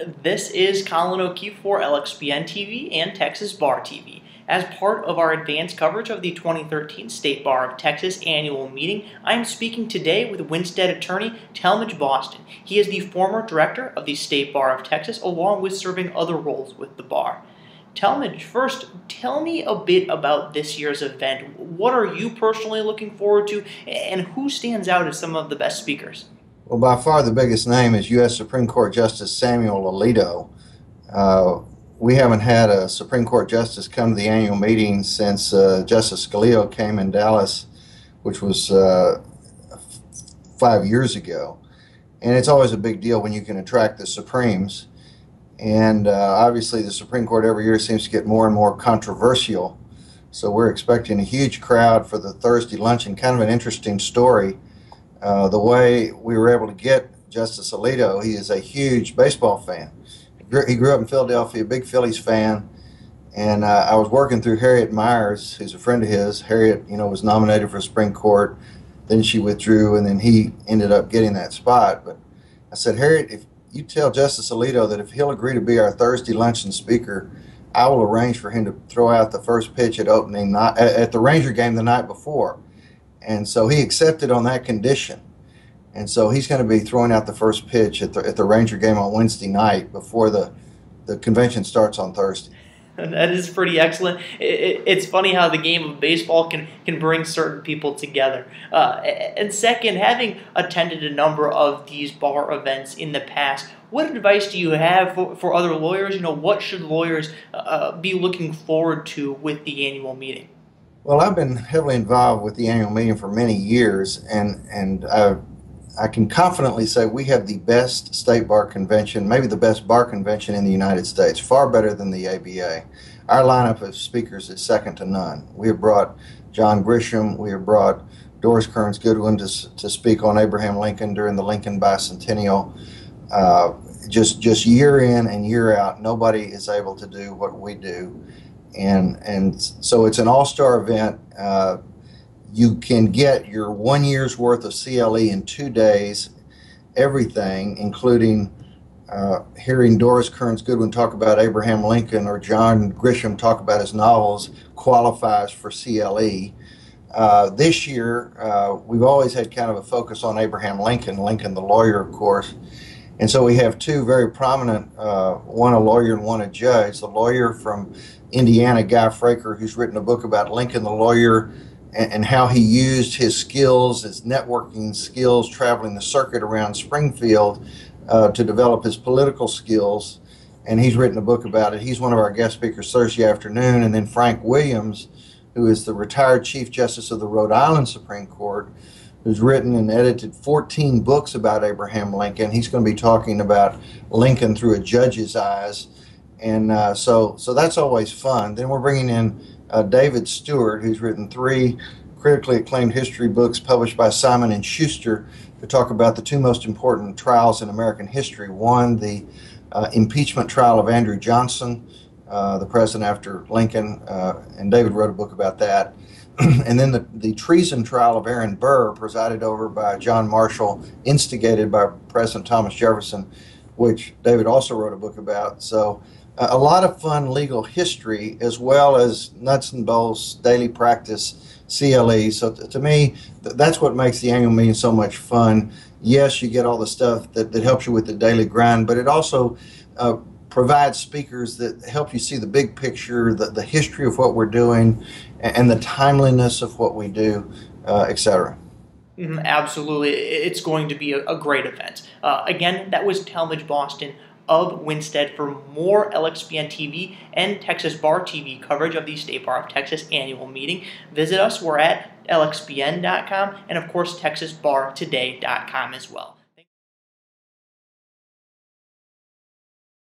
This is Colin O'Keefe for LXBN TV and Texas Bar TV. As part of our advanced coverage of the 2013 State Bar of Texas annual meeting, I am speaking today with Winstead attorney Talmage Boston. He is the former director of the State Bar of Texas, along with serving other roles with the bar. Talmage, first, tell me a bit about this year's event. What are you personally looking forward to, and who stands out as some of the best speakers? Well, by far the biggest name is U.S. Supreme Court Justice Samuel Alito. Uh, we haven't had a Supreme Court justice come to the annual meeting since uh, Justice Scalia came in Dallas, which was uh, five years ago. And it's always a big deal when you can attract the Supremes. And uh, obviously, the Supreme Court every year seems to get more and more controversial. So we're expecting a huge crowd for the Thursday luncheon. Kind of an interesting story uh, the way we were able to get Justice Alito, he is a huge baseball fan. He grew up in Philadelphia, big Phillies fan, and uh, I was working through Harriet Miers, who's a friend of his. Harriet, you know, was nominated for Supreme Court, then she withdrew, and then he ended up getting that spot. But I said, Harriet, if you tell Justice Alito that if he'll agree to be our Thursday luncheon speaker, I will arrange for him to throw out the first pitch at opening night, at the Ranger game the night before. And so he accepted on that condition. And so he's going to be throwing out the first pitch at the, at the Ranger game on Wednesday night before the, the convention starts on Thursday. That is pretty excellent. It, it's funny how the game of baseball can, can bring certain people together. Uh, and second, having attended a number of these bar events in the past, what advice do you have for, for other lawyers? You know, what should lawyers uh, be looking forward to with the annual meeting? Well, I've been heavily involved with the annual meeting for many years, and and I, I can confidently say we have the best state bar convention, maybe the best bar convention in the United States, far better than the ABA. Our lineup of speakers is second to none. We have brought John Grisham, we have brought Doris Kearns Goodwin to, to speak on Abraham Lincoln during the Lincoln Bicentennial. Uh, just just year in and year out, nobody is able to do what we do and and so it's an all-star event. Uh, you can get your one year's worth of CLE in two days, everything, including uh, hearing Doris Kearns Goodwin talk about Abraham Lincoln or John Grisham talk about his novels qualifies for CLE. Uh, this year, uh, we've always had kind of a focus on Abraham Lincoln, Lincoln the lawyer, of course. And so we have two very prominent, uh, one a lawyer and one a judge. The lawyer from Indiana, Guy Fraker, who's written a book about Lincoln the lawyer and, and, how he used his skills, his networking skills, traveling the circuit around Springfield uh, to develop his political skills. And he's written a book about it. He's one of our guest speakers Thursday afternoon. And then Frank Williams, who is the retired Chief Justice of the Rhode Island Supreme Court, who's written and edited 14 books about Abraham Lincoln. He's going to be talking about Lincoln through a judge's eyes and uh, so so that's always fun. Then we're bringing in uh, David Stewart, who's written three critically acclaimed history books published by Simon and Schuster to talk about the two most important trials in American history. One, the uh, impeachment trial of Andrew Johnson, uh, the president after Lincoln, uh, and David wrote a book about that. and then the, the treason trial of Aaron Burr, presided over by John Marshall, instigated by President Thomas Jefferson, which David also wrote a book about. So a lot of fun legal history as well as nuts and bolts daily practice CLE. So to me, that's what makes the annual meeting so much fun. Yes, you get all the stuff that, that helps you with the daily grind, but it also uh, provides speakers that help you see the big picture, the, the history of what we're doing, and the timeliness of what we do, uh, etc. Mm-hmm, absolutely. It's going to be a, a great event. Uh, again, that was Talmage Boston of Winstead for more LXBN TV and Texas Bar TV coverage of the State Bar of Texas annual meeting. Visit us. We're at lxbn.com and, of course, texasbartoday.com as well.